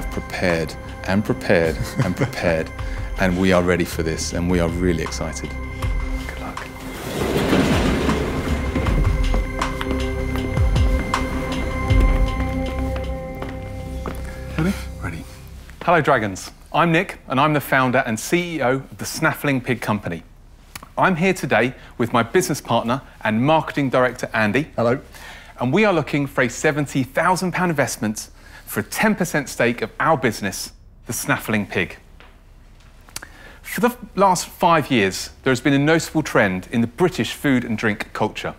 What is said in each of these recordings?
have prepared and prepared and prepared, and we are ready for this, and we are really excited. Good luck. Ready? Ready. Hello, Dragons. I'm Nick, and I'm the founder and CEO of the Snaffling Pig Company. I'm here today with my business partner and marketing director, Andy. Hello. And we are looking for a £70,000 investment for a 10% stake of our business, the Snaffling Pig. For the last five years, there has been a noticeable trend in the British food and drink culture.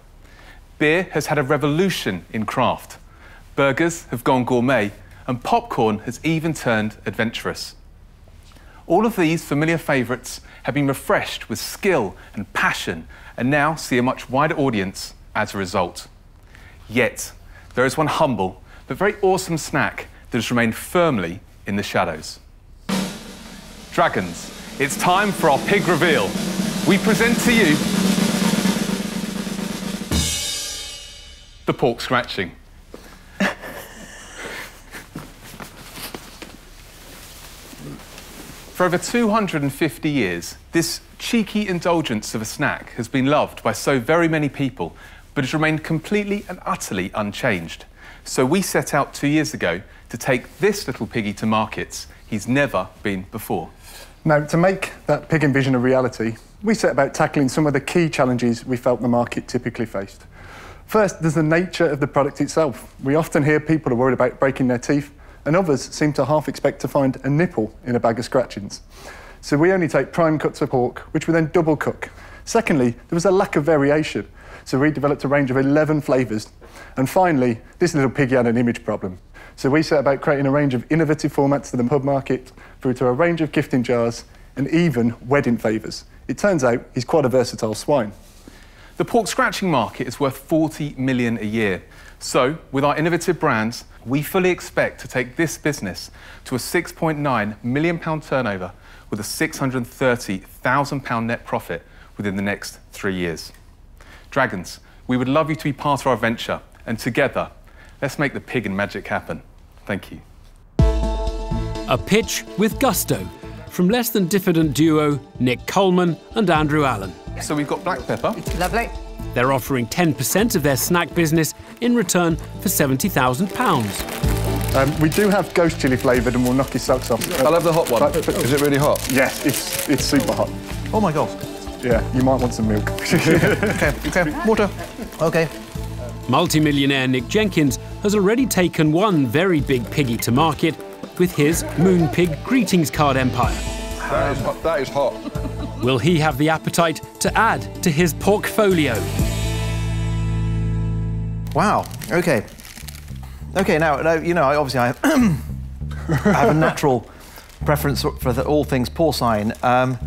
Beer has had a revolution in craft. Burgers have gone gourmet, and popcorn has even turned adventurous. All of these familiar favourites have been refreshed with skill and passion and now see a much wider audience as a result. Yet, there is one humble but very awesome snack that has remained firmly in the shadows. Dragons, it's time for our pig reveal. We present to you the pork scratching. For over 250 years, this cheeky indulgence of a snack has been loved by so very many people, but has remained completely and utterly unchanged. So we set out two years ago to take this little piggy to markets he's never been before. Now, to make that pig vision a reality, we set about tackling some of the key challenges we felt the market typically faced. First, there's the nature of the product itself. We often hear people are worried about breaking their teeth, and others seem to half expect to find a nipple in a bag of scratchings. So we only take prime cuts of pork, which we then double cook. Secondly, there was a lack of variation, so we developed a range of 11 flavours. And finally, this little piggy had an image problem. So we set about creating a range of innovative formats to the pub market, through to a range of gifting jars, and even wedding favours. It turns out he's quite a versatile swine. The pork scratching market is worth 40 million a year. So, with our innovative brands, we fully expect to take this business to a 6.9 million pound turnover with a 630,000 pound net profit within the next 3 years. Dragons, we would love you to be part of our venture and together, let's make the pig and magic happen. Thank you. A pitch with gusto from less than diffident duo Nick Coleman and Andrew Allen. So we've got black pepper. Lovely. They're offering 10% of their snack business in return for £70,000. Um, we do have ghost chili flavoured and we'll knock your socks off. I love the hot one. But- but- Is it really hot? Yes, it's, it's super hot. Oh my god. Yeah, you might want some milk. Okay, okay. Water. Okay. Multimillionaire Nick Jenkins has already taken one very big piggy to market with his Moon Pig greetings card empire. That is hot. That is hot. Will he have the appetite to add to his portfolio? Wow. Okay. Okay. Now, now you know, I, obviously, I, I have a natural preference for the, all things porcine. Um,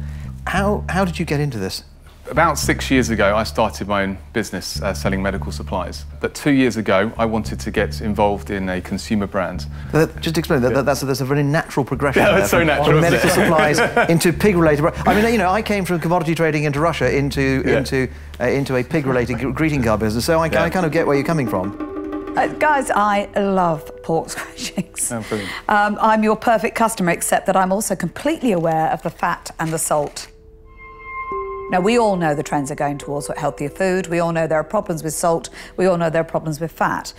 how how did you get into this? About six years ago, I started my own business uh, selling medical supplies. But two years ago, I wanted to get involved in a consumer brand. Uh, just explain that, that that's a, there's a very natural progression. Yeah, there that's so from- natural, From medical it? supplies into pig-related. I mean, you know, I came from commodity trading into Russia into Yeah. into uh, into a pig-related greeting card business. So I, Yeah. I kind of get where you're coming from. Uh, guys, I love pork scratchings. Oh. Um, I'm your perfect customer, except that I'm also completely aware of the fat and the salt. Now, we all know the trends are going towards healthier food. We all know there are problems with salt. We all know there are problems with fat.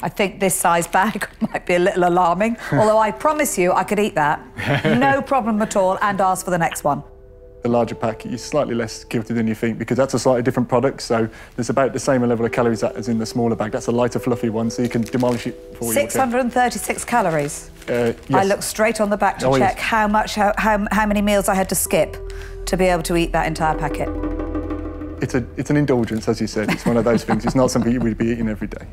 I think this size bag might be a little alarming, although I promise you I could eat that. No problem at all, and ask for the next one. the larger pack, you're slightly less guilty than you think because that's a slightly different product. So there's about the same level of calories as in the smaller bag. That's a lighter, fluffy one, so you can demolish it before you walk in. 636 calories. Uh, yes. I looked straight on the back to Oh, yes. check how much, how, how, how many meals I had to skip to be able to eat that entire packet. It's, a, it's an indulgence, as you said. It's one of those things. It's not something you would be eating every day.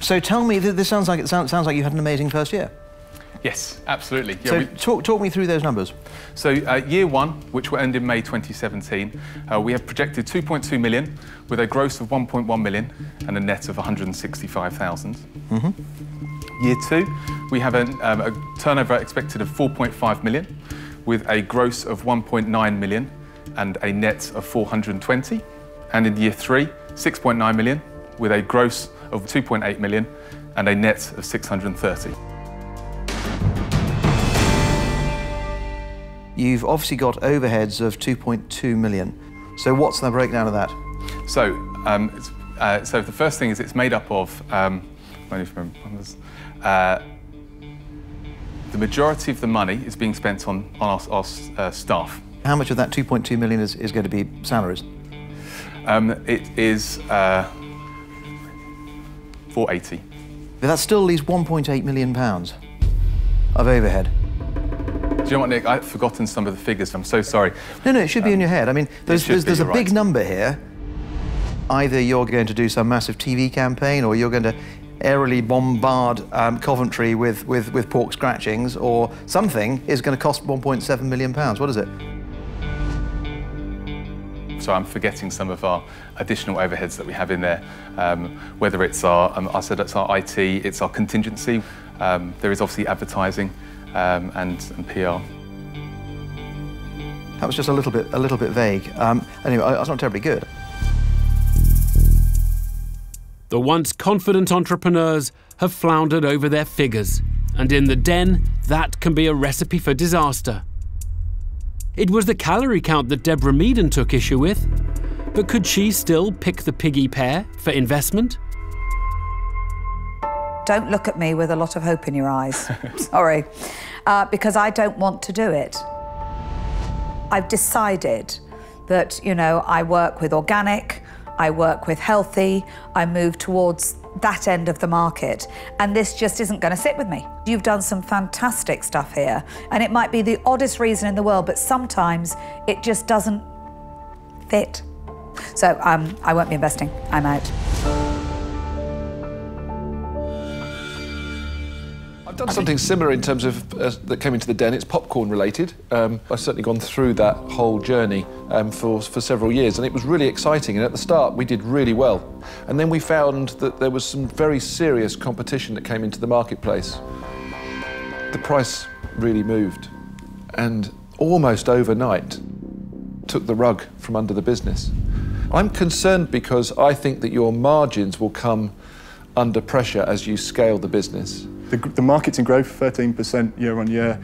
So tell me, this sounds like it sounds, sounds like you had an amazing first year. Yes, absolutely. Yeah, so we- talk, talk me through those numbers. So uh, year one, which will end in May 2017, uh, we have projected 2.2 million with a gross of 1.1 million and a net of 165,000. Mhm. Year two, we have an, um, a turnover expected of 4.5 million with a gross of 1.9 million and a net of 420. And in year three, 6.9 million with a gross of 2.8 million and a net of 630. You've obviously got overheads of 2.2 million. So what's the breakdown of that? So, um, uh, so the first thing is it's made up of um, uh, the majority of the money is being spent on, on our, our uh, staff. How much of that 2.2 million is, is going to be salaries? Um, it is uh, 480. But that still leaves 1.8 million pounds of overhead. Do you know what, Nick? I've forgotten some of the figures. I'm so sorry. No, no, it should be in your head. I mean, there's, there's, there's a big right. number here. Either you're going to do some massive TV campaign or you're going to aerially bombard um, Coventry with, with, with pork scratchings or something is going to cost 1.7 million pounds. What is it? So I'm forgetting some of our additional overheads that we have in there. Um, whether it's our, um, I said it's our IT, it's our contingency. Um, there is obviously advertising um, and, and, PR. That was just a little bit, a little bit vague. Um, anyway, that's not terribly good. The once confident entrepreneurs have floundered over their figures, and in the den, that can be a recipe for disaster. It was the calorie count that Deborah Meaden took issue with, but could she still pick the piggy pair for investment? Don't look at me with a lot of hope in your eyes. Sorry. Uh, because I don't want to do it. I've decided that, you know, I work with organic, I work with healthy, I move towards that end of the market, and this just isn't going to sit with me. You've done some fantastic stuff here, and it might be the oddest reason in the world, but sometimes it just doesn't fit. So um, I won't be investing. I'm out. I've done something similar in terms of uh, that came into the den. It's popcorn related. Um, I've certainly gone through that whole journey um, for, for several years, and it was really exciting. And at the start, we did really well. And then we found that there was some very serious competition that came into the marketplace. The price really moved, and almost overnight took the rug from under the business. I'm concerned because I think that your margins will come under pressure as you scale the business. The, the market's in growth, 13% year on year.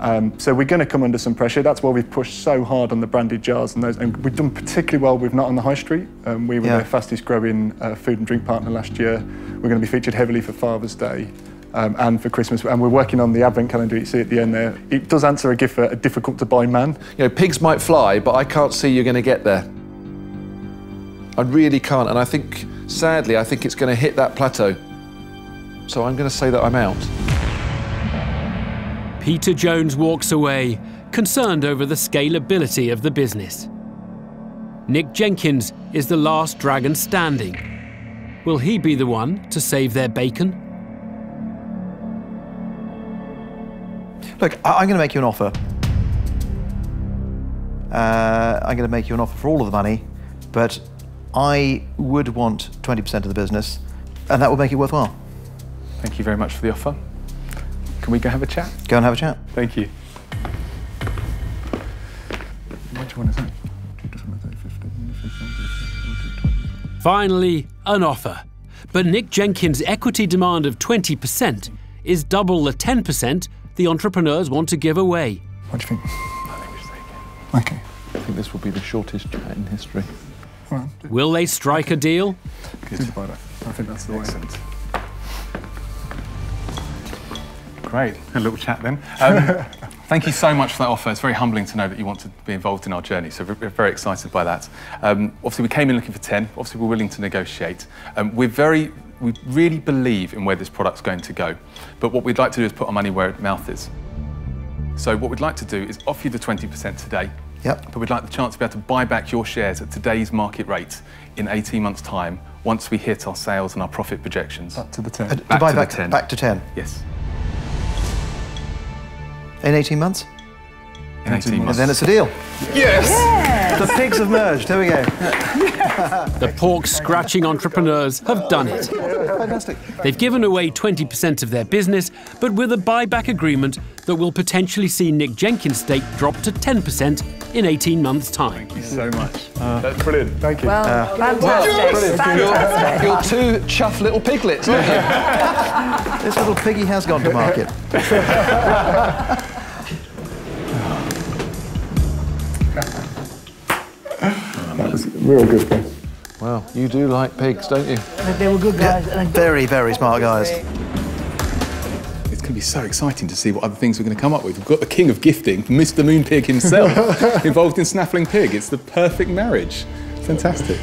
Um, so we're going to come under some pressure. That's why we've pushed so hard on the branded jars and those. And we've done particularly well with Not on the High Street. Um, we were Yeah. their fastest growing uh, food and drink partner last year. We're going to be featured heavily for Father's Day. Um, and for Christmas, and we're working on the advent calendar you see at the end there. It does answer a gift for a difficult to buy man. You know, pigs might fly, but I can't see you're going to get there. I really can't, and I think, sadly, I think it's going to hit that plateau. So I'm going to say that I'm out. Peter Jones walks away, concerned over the scalability of the business. Nick Jenkins is the last dragon standing. Will he be the one to save their bacon? Look, I- I'm going to make you an offer. Uh, I'm going to make you an offer for all of the money, but I would want 20% of the business, and that would make it worthwhile. Thank you very much for the offer. Can we go have a chat? Go and have a chat. Thank you. Which one is that? Finally, an offer. But Nick Jenkins' equity demand of 20% is double the 10% the entrepreneurs want to give away. What do you think? Okay. I think this will be the shortest chat in history. Well, Will they strike a deal? do the buyback. I think that's the way. Excellent. Great. A little chat then. Um, thank you so much for that offer. It's very humbling to know that you want to be involved in our journey. So we're very excited by that. Um, obviously, we came in looking for 10. Obviously, we're willing to negotiate. Um, we're very, we really believe in where this product's going to go. But what we'd like to do is put our money where our mouth is. So what we'd like to do is offer you the 20% today. Yep. But we'd like the chance to be able to buy back your shares at today's market rate in 18 months' time once we hit our sales and our profit projections. Up to the 10. Uh, to Back buy to the back, 10. back to 10 Yes. In 18 months, In 18 and months. then it's a deal. yes! The pigs have merged. There we go. The pork scratching entrepreneurs have done it. Fantastic. They've given away 20% of their business, but with a buyback agreement that will potentially see Nick Jenkins' stake drop to 10% in 18 months' time. Thank you so much. Uh, That's brilliant. Thank you. Well, fantastic. fantastic. You're two chuff little piglets, aren't you? This little piggy has gone to market. real good thing. Wow, you do like pigs, don't you? They were good guys. and I- Very, very smart guys. It's going to be so exciting to see what other things we're going to come up with. We've got the king of gifting, Mr. Moon Pig himself, involved in Snaffling Pig. It's the perfect marriage. Fantastic.